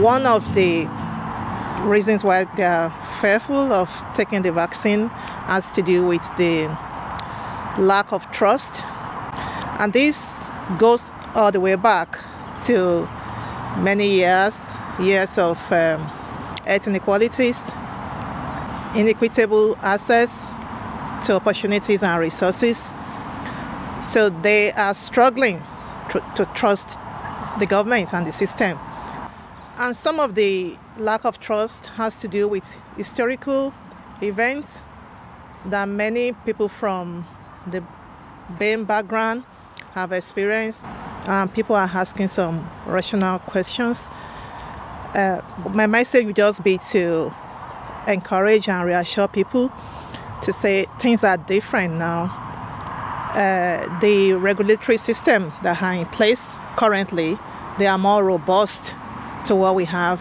one of the reasons why they are fearful of taking the vaccine has to do with the lack of trust. And this goes all the way back to many years, years of um, inequalities, inequitable access to opportunities and resources. So they are struggling to, to trust the government and the system. And some of the lack of trust has to do with historical events that many people from the BAME background have experienced. Um, people are asking some rational questions. Uh, my message would just be to encourage and reassure people to say things are different now. Uh, the regulatory system that are in place currently, they are more robust to what we have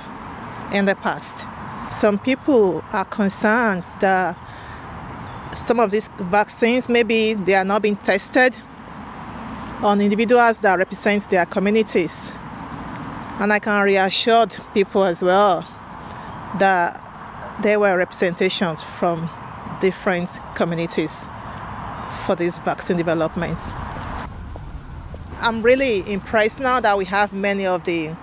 in the past. Some people are concerned that some of these vaccines maybe they are not being tested on individuals that represent their communities. And I can reassure people as well that there were representations from different communities for this vaccine development. I'm really impressed now that we have many of the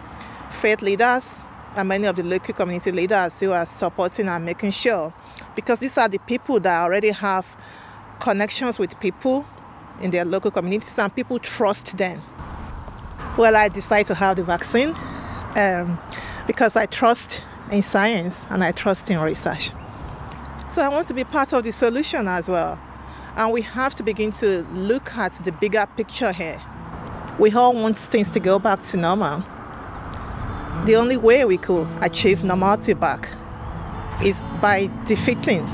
faith leaders and many of the local community leaders who are supporting and making sure because these are the people that already have connections with people in their local communities and people trust them. Well, I decided to have the vaccine um, because I trust in science and I trust in research. So I want to be part of the solution as well. And we have to begin to look at the bigger picture here. We all want things to go back to normal. The only way we could achieve normality back is by defeating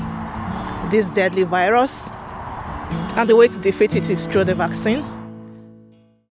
this deadly virus. And the way to defeat it is through the vaccine.